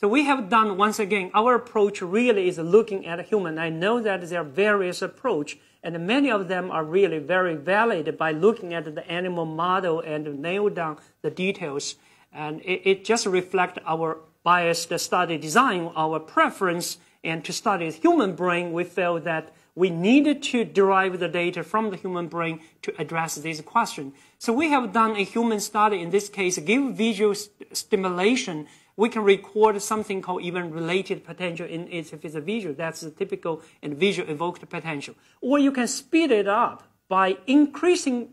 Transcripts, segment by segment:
So we have done, once again, our approach really is looking at human. I know that there are various approach, and many of them are really very valid by looking at the animal model and nail down the details. And it, it just reflects our biased study design, our preference, and to study the human brain, we felt that we needed to derive the data from the human brain to address this question. So we have done a human study, in this case, give visual st stimulation we can record something called event related potential in it if it's a visual. That's the typical and visual evoked potential. Or you can speed it up by increasing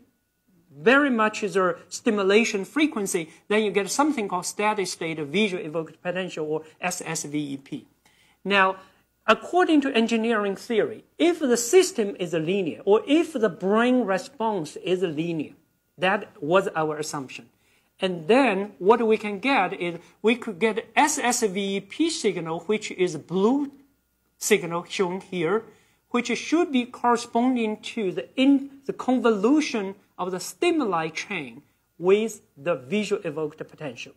very much the stimulation frequency. Then you get something called steady state visual evoked potential or SSVEP. Now, according to engineering theory, if the system is linear or if the brain response is linear, that was our assumption. And then what we can get is we could get SSVEP signal, which is blue signal shown here, which should be corresponding to the, in, the convolution of the stimuli chain with the visual evoked potential.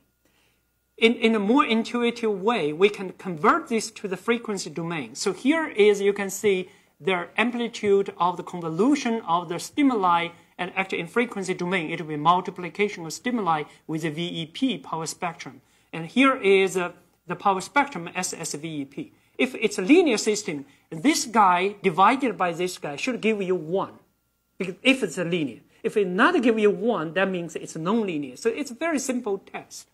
In, in a more intuitive way, we can convert this to the frequency domain. So here is, you can see the amplitude of the convolution of the stimuli and actually in frequency domain, it will be multiplication of stimuli with the VEP power spectrum. And here is uh, the power spectrum SSVEP. If it's a linear system, this guy divided by this guy should give you 1. Because if it's a linear. If it not give you 1, that means it's non-linear. So it's a very simple test.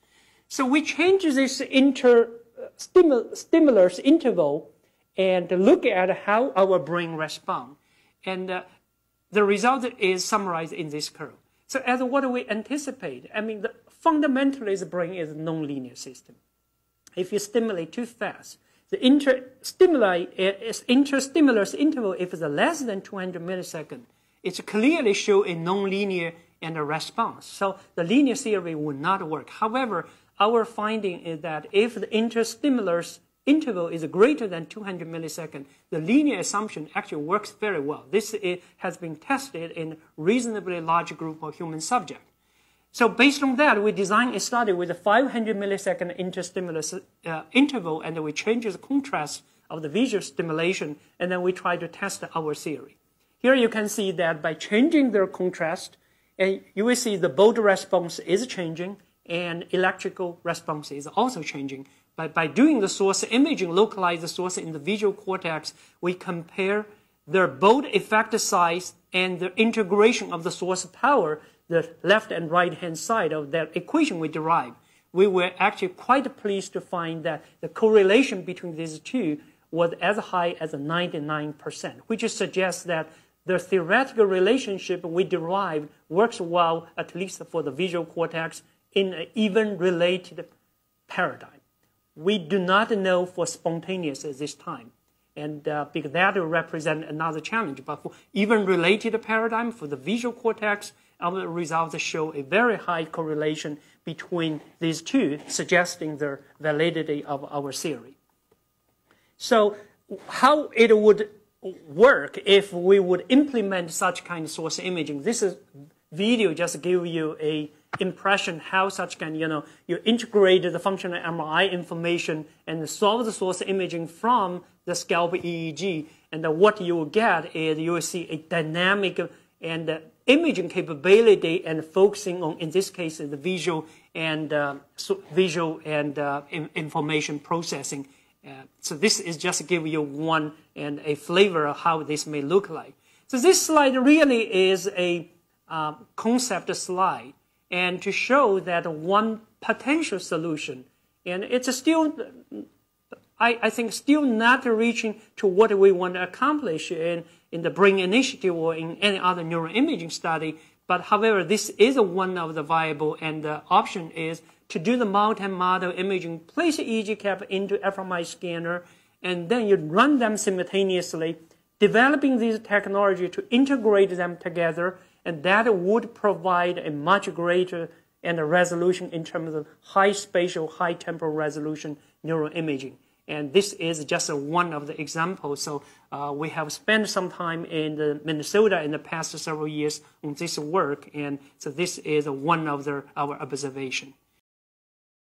So we change this inter uh, stimul stimulus interval and look at how our brain responds. And uh, the result is summarized in this curve. So as what do we anticipate? I mean, the, fundamentally, the brain is a nonlinear system. If you stimulate too fast, the eh, is interstimulus interval, if it's less than 200 milliseconds, it clearly show a nonlinear and a response. So the linear theory will not work. However, our finding is that if the interstimulus interval is greater than 200 milliseconds, the linear assumption actually works very well. This is, has been tested in reasonably large group of human subjects. So based on that, we designed a study with a 500 millisecond interstimulus uh, interval, and we change the contrast of the visual stimulation, and then we try to test our theory. Here you can see that by changing their contrast, and you will see the bold response is changing, and electrical response is also changing. By, by doing the source imaging, localize the source in the visual cortex, we compare their both effect size and the integration of the source power, the left and right hand side of that equation we derive. We were actually quite pleased to find that the correlation between these two was as high as 99%, which suggests that the theoretical relationship we derived works well, at least for the visual cortex, in an event related paradigm we do not know for spontaneous at this time. And uh, because that will represent another challenge. But for event related paradigm for the visual cortex, our results show a very high correlation between these two, suggesting the validity of our theory. So how it would work if we would implement such kind of source imaging. This is video just give you a impression how such can, you know, you integrate the functional MRI information and solve the source imaging from the scalp EEG. And what you will get is you will see a dynamic and imaging capability and focusing on, in this case, the visual and uh, so visual and uh, information processing. Uh, so this is just to give you one and a flavor of how this may look like. So this slide really is a uh, concept slide and to show that one potential solution, and it's still, I, I think, still not reaching to what we want to accomplish in, in the brain initiative or in any other neuroimaging study. But however, this is one of the viable and the option is to do the multimodal imaging, place EEG cap into fMRI scanner, and then you run them simultaneously, developing these technology to integrate them together and that would provide a much greater and a resolution in terms of high spatial, high temporal resolution neuroimaging. And this is just one of the examples. So uh, we have spent some time in Minnesota in the past several years on this work, and so this is one of the, our observation.